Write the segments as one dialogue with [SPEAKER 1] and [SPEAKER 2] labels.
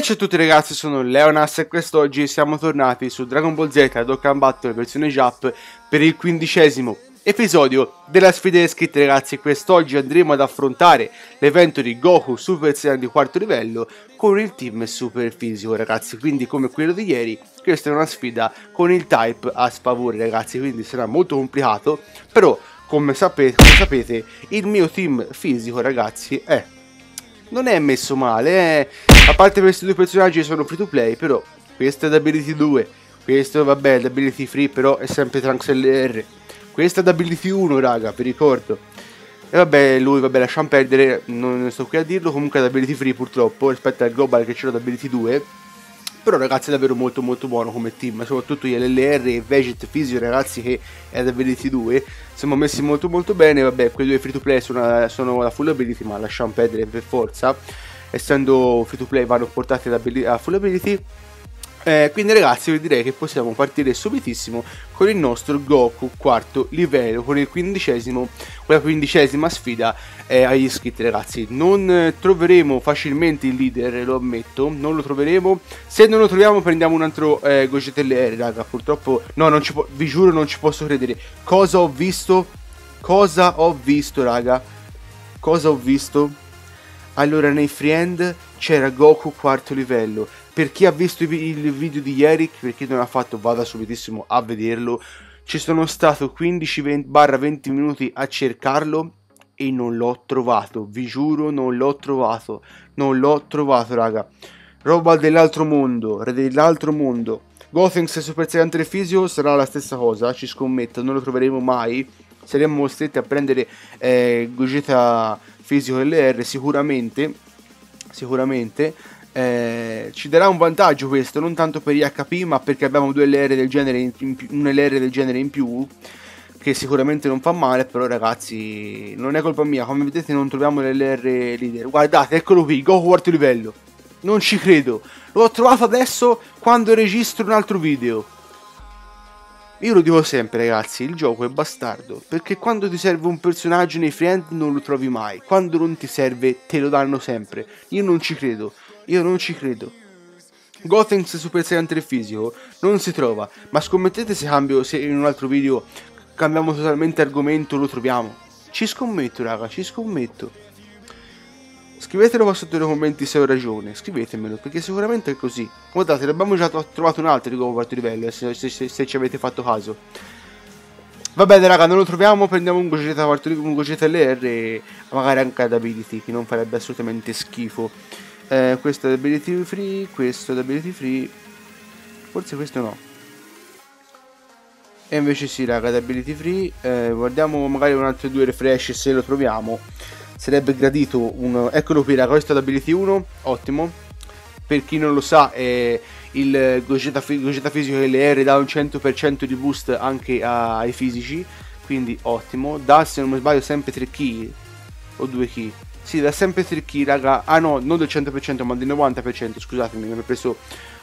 [SPEAKER 1] Ciao a tutti ragazzi, sono Leonas e quest'oggi siamo tornati su Dragon Ball Z Dokkan Battle versione Jap per il quindicesimo episodio della sfida delle scritte ragazzi. Quest'oggi andremo ad affrontare l'evento di Goku Super Saiyan di quarto livello con il team super fisico ragazzi. Quindi come quello di ieri questa è una sfida con il type a sfavore ragazzi. Quindi sarà molto complicato però come sapete, come sapete il mio team fisico ragazzi è non è messo male eh. a parte questi due personaggi sono free to play però questo è da Ability 2 questo vabbè da Ability Free però è sempre Trunks LR questa è da Ability 1, raga, vi ricordo. E vabbè, lui, vabbè, lasciamo perdere, non sto qui a dirlo, comunque da Ability Free purtroppo, rispetto al Global che c'era da Ability 2. Però ragazzi è davvero molto molto buono come team, soprattutto gli LLR e Veget Physio ragazzi che è da Ability 2. Siamo messi molto molto bene, vabbè, quei due free to play sono, sono la full ability, ma lasciamo perdere per forza. Essendo free to play vanno portati a full ability eh, quindi ragazzi vi direi che possiamo partire subitissimo con il nostro Goku quarto livello, con il quindicesimo, con la quindicesima sfida eh, agli iscritti ragazzi. Non eh, troveremo facilmente il leader, lo ammetto, non lo troveremo. Se non lo troviamo prendiamo un altro eh, Gogeta LR, raga, purtroppo... No, non ci po- vi giuro non ci posso credere. Cosa ho visto? Cosa ho visto, raga? Cosa ho visto? Allora nei friend c'era Goku quarto livello per chi ha visto il video di ieri, per chi non ha fatto vada subitissimo a vederlo. Ci sono stato 15-20 minuti a cercarlo e non l'ho trovato, vi giuro non l'ho trovato, non l'ho trovato raga. Roba dell'altro mondo, dell'altro mondo. Gothings Super Saiyan 3 Fisio sarà la stessa cosa, ci scommetto, non lo troveremo mai. Saremmo costretti a prendere eh, Gogeta Fisico LR sicuramente, sicuramente eh, ci darà un vantaggio questo, non tanto per HP, ma perché abbiamo due LR del genere in, più, un LR del genere in più, che sicuramente non fa male, però ragazzi, non è colpa mia, come vedete non troviamo l'LR leader. Guardate, eccolo qui, Goku quarto livello. Non ci credo. L'ho trovato adesso quando registro un altro video. Io lo dico sempre ragazzi, il gioco è bastardo, perché quando ti serve un personaggio nei friend non lo trovi mai, quando non ti serve te lo danno sempre. Io non ci credo. Io non ci credo. Gothams Super Saiyan 3 fisico non si trova, ma scommettete se cambio, se in un altro video cambiamo totalmente argomento lo troviamo. Ci scommetto raga, ci scommetto. Scrivetelo qua sotto nei commenti se ho ragione, scrivetemelo, perché sicuramente è così. Guardate, l'abbiamo già trovato un altro di nuovo quarto livello, se, se, se, se, ci avete fatto caso. Va bene raga, non lo troviamo, prendiamo un Gogeta, un Gogeta LR magari anche ad Ability, che non farebbe assolutamente schifo. Eh, questo è ability free, questo è ability free. Forse questo no. E invece sì, raga, ability free. Eh, guardiamo magari un altro due refresh se lo troviamo. Sarebbe gradito un... Eccolo qui, raga, questo è ability 1, ottimo. Per chi non lo sa, eh, il Gogeta, Gogeta fisico LR dà un 100% di boost anche ai fisici. Quindi ottimo. Dà, se non mi sbaglio, sempre 3 key o 2 key sì, da sempre 3 key, raga. Ah no, non del 100%, ma del 90%. Scusatemi, mi, preso,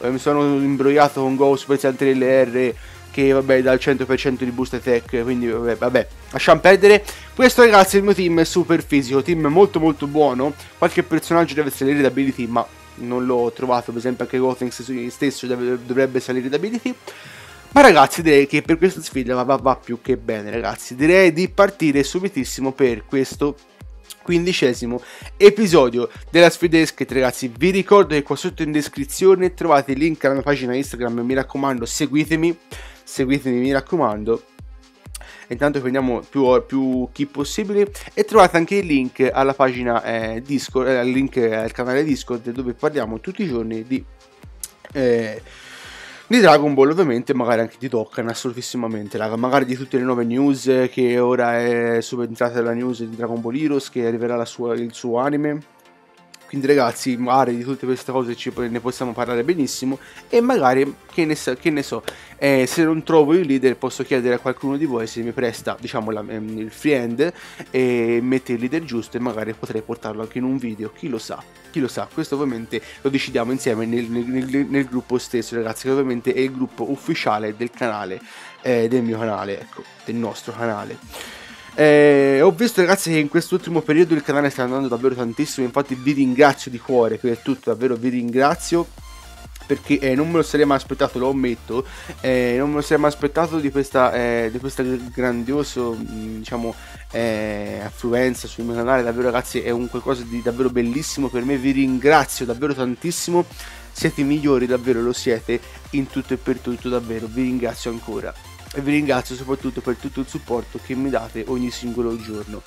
[SPEAKER 1] mi sono imbrogliato con Go Special 3 LR che vabbè dà il 100% di boost attack quindi vabbè, vabbè lasciamo perdere. Questo ragazzi il mio team è super fisico team molto molto buono. Qualche personaggio deve salire da ability ma non l'ho trovato per esempio anche Gothings stesso dovrebbe salire da ability ma ragazzi direi che per questa sfida va, va, va più che bene ragazzi. Direi di partire subitissimo per questo quindicesimo episodio della sfida iscritti ragazzi. Vi ricordo che qua sotto in descrizione trovate il link alla mia pagina Instagram. Mi raccomando seguitemi seguitemi mi raccomando. Intanto prendiamo più, più chi possibile e trovate anche il link alla pagina eh, Discord, eh, link al canale Discord dove parliamo tutti i giorni di eh, di Dragon Ball ovviamente magari anche di Dokkan assolutissimamente raga. Magari di tutte le nuove news che ora è subentrata la news di Dragon Ball Heroes che arriverà sua, il suo anime quindi ragazzi, magari di tutte queste cose ci, ne possiamo parlare benissimo e magari, che ne so, che ne so eh, se non trovo il leader posso chiedere a qualcuno di voi se mi presta, diciamo, la, ehm, il friend e mette il leader giusto e magari potrei portarlo anche in un video, chi lo sa. Chi lo sa, questo ovviamente lo decidiamo insieme nel, nel, nel, nel gruppo stesso ragazzi, che ovviamente è il gruppo ufficiale del canale, eh, del mio canale, ecco, del nostro canale. Eh, ho visto ragazzi che in quest'ultimo periodo il canale sta andando davvero tantissimo, infatti vi ringrazio di cuore per tutto, davvero vi ringrazio perché eh, non me lo sarei mai aspettato, lo ammetto, eh, non me lo sarei mai aspettato di questa, eh, questa grandiosa diciamo, eh, affluenza sul mio canale, davvero ragazzi è un qualcosa di davvero bellissimo per me, vi ringrazio davvero tantissimo, siete i migliori, davvero lo siete in tutto e per tutto, davvero vi ringrazio ancora e vi ringrazio soprattutto per tutto il supporto che mi date ogni singolo giorno.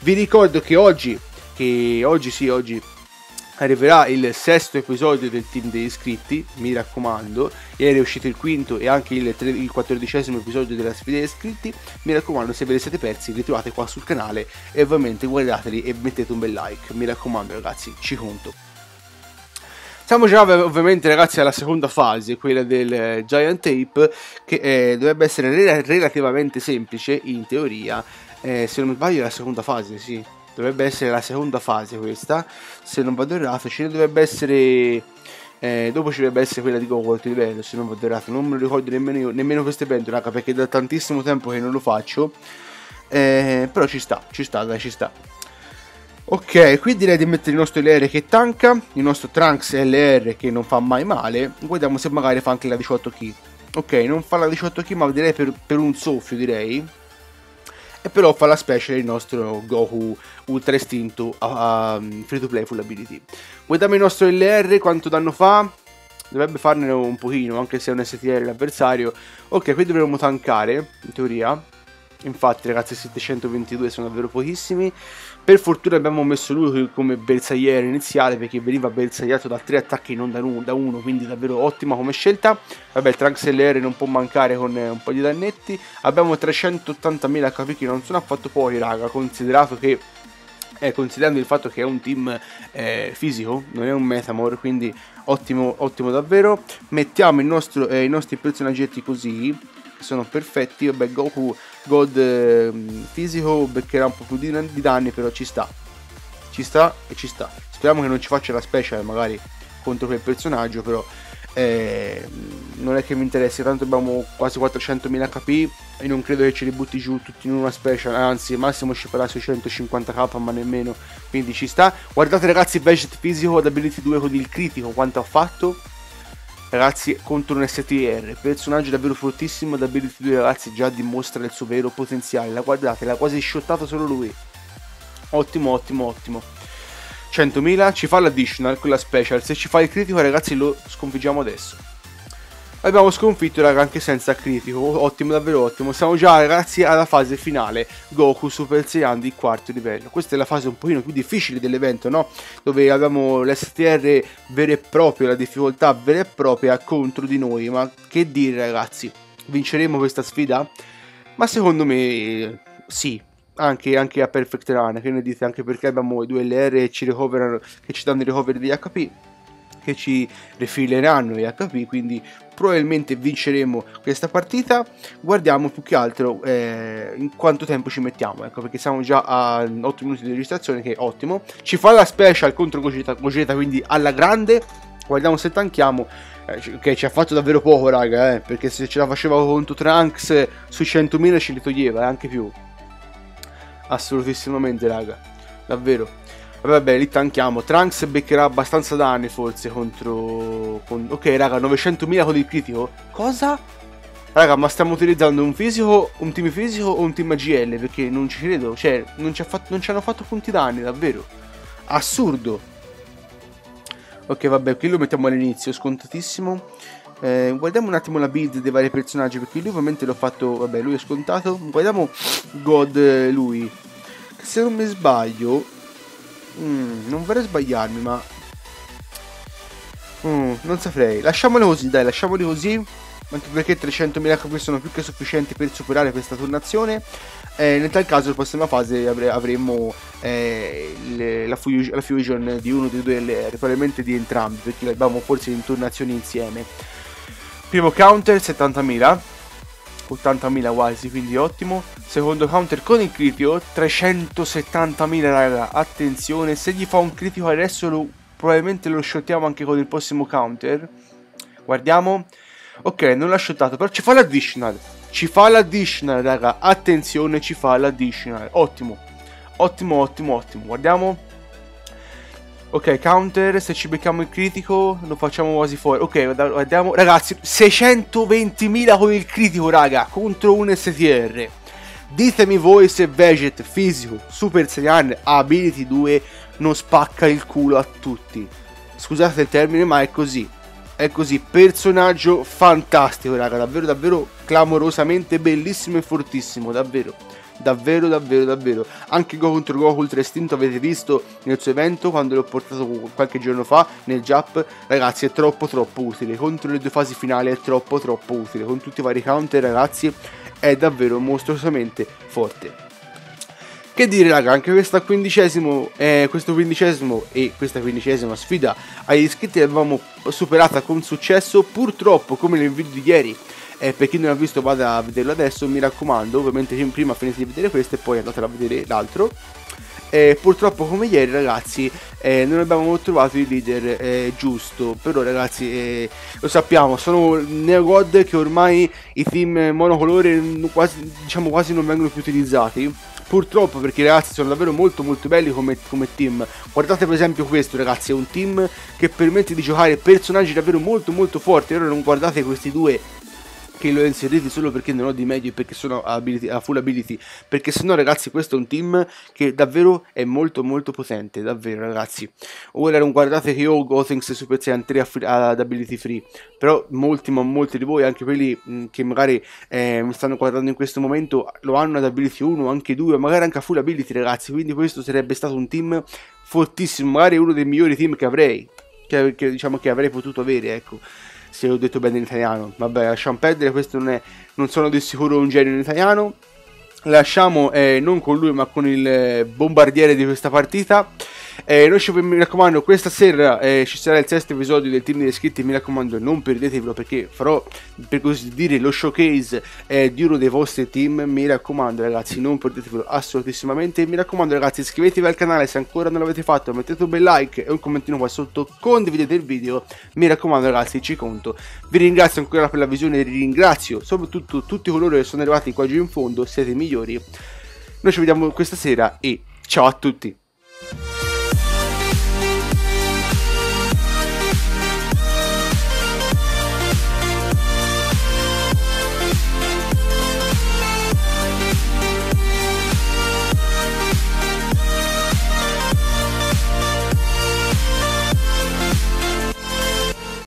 [SPEAKER 1] Vi ricordo che oggi, che oggi sì, oggi arriverà il sesto episodio del team degli iscritti, mi raccomando, ieri è uscito il quinto e anche il, tre, il quattordicesimo episodio della sfida iscritti, mi raccomando se ve li siete persi li trovate qua sul canale e ovviamente guardateli e mettete un bel like, mi raccomando ragazzi, ci conto. Siamo già ovviamente ragazzi alla seconda fase, quella del Giant Tape, che eh, dovrebbe essere re relativamente semplice in teoria. Eh, se non mi sbaglio è la seconda fase, sì. Dovrebbe essere la seconda fase questa. Se non vado errato, ce ne dovrebbe essere... Eh, dopo ci dovrebbe essere quella di Go livello, se non vado errato. Non me lo ricordo nemmeno io, nemmeno questo evento, raga, perché da tantissimo tempo che non lo faccio. Eh, però ci sta, ci sta, dai, ci sta. Ok, qui direi di mettere il nostro LR che tanca, il nostro Trunks LR che non fa mai male, guardiamo se magari fa anche la 18 key. Ok, non fa la 18 key ma direi per, per un soffio direi. E però fa la special il nostro Goku Ultra Istinto a, a free to play full ability. Guardiamo il nostro LR quanto danno fa. Dovrebbe farne un pochino, anche se è un STR l'avversario. Ok, qui dovremmo tankare, in teoria. Infatti ragazzi 722 sono davvero pochissimi per fortuna abbiamo messo lui come bersagliere iniziale perché veniva bersagliato da tre attacchi non da, da uno quindi davvero ottima come scelta. Vabbè, Trunks LR non può mancare con eh, un po' di dannetti. Abbiamo 380.000 HP che non sono affatto pochi, raga, considerato che eh, considerando il fatto che è un team eh, fisico, non è un Metamor, quindi ottimo, ottimo davvero. Mettiamo nostro, eh, i nostri personaggetti così, sono perfetti. Vabbè, Goku God eh, fisico beccherà un po' più di, di, danni, però ci sta. Ci sta e ci sta. Speriamo che non ci faccia la special magari contro quel personaggio, però eh, non è che mi interessi, tanto abbiamo quasi 400.000 HP e non credo che ce li butti giù tutti in una special, anzi massimo ci farà 650k ma nemmeno, quindi ci sta. Guardate ragazzi, Veget fisico ad ability 2 con il critico, quanto ha fatto ragazzi contro un STR personaggio davvero fortissimo da Ability 2 ragazzi già dimostra il suo vero potenziale la guardate l'ha quasi shottato solo lui. Ottimo ottimo ottimo. 100.000 ci fa l'additional quella special se ci fa il critico ragazzi lo sconfiggiamo adesso Abbiamo sconfitto raga anche senza critico, ottimo davvero ottimo, siamo già ragazzi alla fase finale, Goku Super Saiyan di quarto livello, questa è la fase un pochino più difficile dell'evento no? Dove abbiamo l'STR vero e proprio, la difficoltà vera e propria contro di noi, ma che dire ragazzi, vinceremo questa sfida? Ma secondo me sì, anche, anche, a Perfect Run, che ne dite? Anche perché abbiamo i due LR che ci, che ci danno i recovery di HP che ci refileranno gli HP, quindi probabilmente vinceremo questa partita. Guardiamo più che altro eh, in quanto tempo ci mettiamo, ecco, perché siamo già a 8 minuti di registrazione, che è ottimo. Ci fa la special contro Gogeta, quindi alla grande. Guardiamo se tanchiamo. Eh, che ci ha fatto davvero poco, raga, eh, perché se ce la faceva contro Trunks sui 100.000 ce li toglieva, eh, anche più. Assolutissimamente, raga. Davvero. Vabbè, lì tanchiamo. Trunks beccherà abbastanza danni forse contro... Con... Ok, raga, 900.000 con il critico. Cosa? Raga, ma stiamo utilizzando un fisico, un team fisico o un team AGL? Perché non ci credo. Cioè, non ci, fatto, non ci hanno fatto punti danni, davvero. Assurdo. Ok, vabbè, qui lo mettiamo all'inizio, scontatissimo. Eh, guardiamo un attimo la build dei vari personaggi, perché lui ovviamente l'ho fatto... Vabbè, lui è scontato. Guardiamo God lui. Se non mi sbaglio, Mm, non vorrei sbagliarmi, ma... Mm, non saprei. Lasciamoli così, dai, lasciamoli così. Anche perché 300.000 HP sono più che sufficienti per superare questa turnazione. Eh, nel tal caso, la prossima fase avre avremo eh, le, la, fusion, la, fusion, di uno dei due LR, probabilmente di entrambi, perché abbiamo forse in turnazioni insieme. Primo counter 70.000 80.000 quasi, quindi ottimo. Secondo counter con il critico, 370.000 raga, attenzione, se gli fa un critico adesso lo, probabilmente lo shottiamo anche con il prossimo counter. Guardiamo. Ok, non l'ha shottato, però ci fa l'additional. ci fa l'additional, raga. Attenzione, ci fa l'additional. Ottimo. Ottimo, ottimo, ottimo. Guardiamo. Ok, counter, se ci becchiamo il critico lo facciamo quasi fuori. Ok, guardiamo. Ragazzi, 620.000 con il critico, raga, contro un STR. Ditemi voi se Veget, fisico, Super Saiyan, Ability 2 non spacca il culo a tutti. Scusate il termine, ma è così. È così, personaggio fantastico, raga, davvero, davvero clamorosamente bellissimo e fortissimo, davvero davvero davvero davvero. Anche Go contro Goku Ultra Istinto avete visto nel suo evento quando l'ho portato qualche giorno fa nel Jap? Ragazzi è troppo troppo utile. Contro le due fasi finali è troppo troppo utile. Con tutti i vari counter ragazzi è davvero mostruosamente forte. Che dire raga, anche quindicesimo, eh, questo quindicesimo e questa quindicesima sfida agli iscritti l'avevamo superata con successo, purtroppo come nel video di ieri eh, per chi non ha visto vada a vederlo adesso, mi raccomando, ovviamente prima finite di vedere questo e poi andate a vedere l'altro. Eh, purtroppo come ieri ragazzi eh, non abbiamo trovato il leader eh, giusto. Però ragazzi eh, lo sappiamo sono neogod che ormai i team monocolore quasi, diciamo quasi non vengono più utilizzati. Purtroppo perché ragazzi sono davvero molto molto belli come, come, team. Guardate per esempio questo ragazzi è un team che permette di giocare personaggi davvero molto molto forti. Ora non guardate questi due che lo inserite solo perché non ho di meglio e perché sono ability, a full ability. Perché se no ragazzi questo è un team che davvero è molto molto potente davvero ragazzi. Ora non guardate che io ho Gothings Super Saiyan 3 ad ability free però molti ma molti di voi anche quelli mh, che magari eh, mi stanno guardando in questo momento lo hanno ad ability 1 anche 2 magari anche a full ability ragazzi. Quindi questo sarebbe stato un team fortissimo magari uno dei migliori team che avrei che, che diciamo che avrei potuto avere ecco se ho detto bene in italiano. Vabbè, lasciamo perdere, questo non, è, non sono di sicuro un genio in italiano. Lasciamo eh, non con lui ma con il eh, bombardiere di questa partita. Eh, noi ci, mi raccomando, questa sera eh, ci sarà il sesto episodio del team degli iscritti. Mi raccomando, non perdetevelo perché farò per così dire lo showcase eh, di uno dei vostri team. Mi raccomando, ragazzi, non perdetevelo assolutissimamente. Mi raccomando, ragazzi, iscrivetevi al canale se ancora non l'avete fatto. Mettete un bel like e un commentino qua sotto. Condividete il video. Mi raccomando, ragazzi, ci conto. Vi ringrazio ancora per la visione. Ringrazio soprattutto tutti coloro che sono arrivati qua giù in fondo. Siete i migliori. Noi ci vediamo questa sera e ciao a tutti.